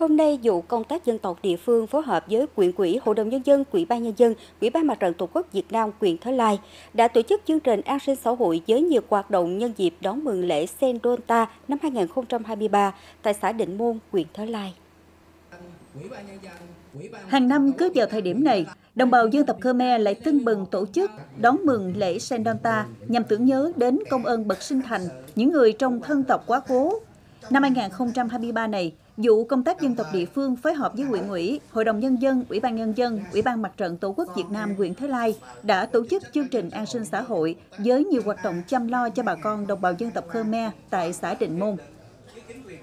Hôm nay, vụ công tác dân tộc địa phương phối hợp với quyện quỹ, Hội đồng Nhân dân, Quỹ ban Nhân dân, Quỹ ban Mặt trận Tổ quốc Việt Nam, quyện Thới Lai đã tổ chức chương trình an sinh xã hội với nhiều hoạt động nhân dịp đón mừng lễ Sen Donta năm 2023 tại xã Định Môn, quyện Thới Lai. Hàng năm cứ vào thời điểm này, đồng bào dân tộc Khmer lại tưng bừng tổ chức đón mừng lễ Sendonta nhằm tưởng nhớ đến công ơn bậc sinh thành, những người trong thân tộc quá cố. Năm 2023 này, vụ công tác dân tộc địa phương phối hợp với huyện ủy, Hội đồng Nhân dân, Ủy ban Nhân dân, Ủy ban Mặt trận Tổ quốc Việt Nam huyện Thái Lai đã tổ chức chương trình an sinh xã hội với nhiều hoạt động chăm lo cho bà con đồng bào dân tộc Khmer tại xã Định Môn.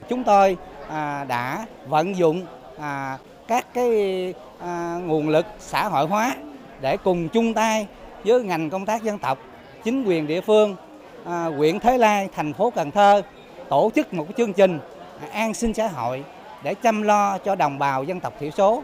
Chúng tôi à, đã vận dụng à, các cái à, nguồn lực xã hội hóa để cùng chung tay với ngành công tác dân tộc, chính quyền địa phương, à, huyện Thới Lai, thành phố Cần Thơ tổ chức một chương trình an sinh xã hội để chăm lo cho đồng bào dân tộc thiểu số.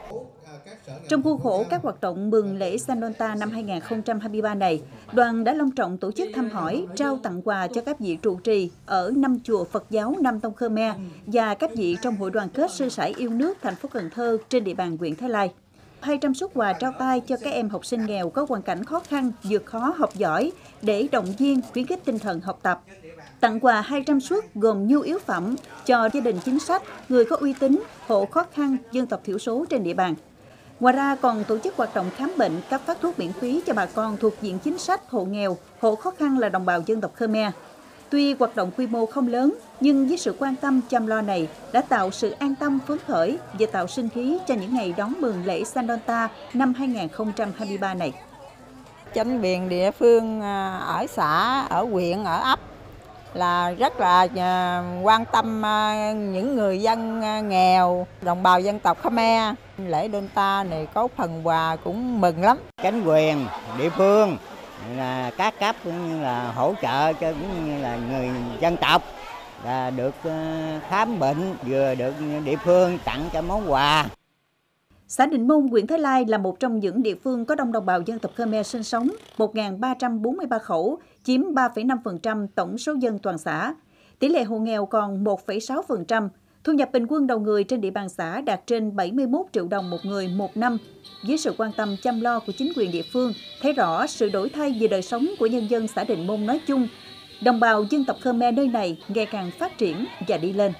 Trong khuôn khổ các hoạt động mừng lễ Sanonta năm 2023 này, đoàn đã long trọng tổ chức thăm hỏi, trao tặng quà cho các vị trụ trì ở năm chùa Phật giáo Nam Tông Khmer và các vị trong hội đoàn kết sư sãi yêu nước thành phố Cần Thơ trên địa bàn huyện Thái Lai. 200 xuất quà trao tay cho các em học sinh nghèo có hoàn cảnh khó khăn, vượt khó học giỏi để động viên, khuyến khích tinh thần học tập. Tặng quà 200 suất gồm nhu yếu phẩm cho gia đình chính sách, người có uy tín, hộ khó khăn, dân tộc thiểu số trên địa bàn. Ngoài ra còn tổ chức hoạt động khám bệnh, cấp phát thuốc miễn phí cho bà con thuộc diện chính sách, hộ nghèo, hộ khó khăn là đồng bào dân tộc Khmer. Tuy hoạt động quy mô không lớn, nhưng với sự quan tâm chăm lo này đã tạo sự an tâm phấn khởi và tạo sinh khí cho những ngày đón mừng lễ Sandonta năm 2023 này. Chính quyền địa phương à, ở xã, ở huyện, ở ấp là rất là à, quan tâm à, những người dân à, nghèo, đồng bào dân tộc Khmer. Lễ Donta này có phần quà cũng mừng lắm. Chính quyền địa phương là các cấp cũng như là hỗ trợ cho cũng như là người dân tộc là được khám bệnh vừa được địa phương tặng cho món quà. Xã Định Môn, huyện Thái Lai là một trong những địa phương có đông đồng bào dân tộc Khmer sinh sống, 1.343 khẩu, chiếm 3,5% tổng số dân toàn xã. Tỷ lệ hộ nghèo còn 1,6%, Thu nhập bình quân đầu người trên địa bàn xã đạt trên 71 triệu đồng một người một năm. Với sự quan tâm chăm lo của chính quyền địa phương, thấy rõ sự đổi thay về đời sống của nhân dân xã Định Môn nói chung, đồng bào dân tộc Khmer nơi này ngày càng phát triển và đi lên.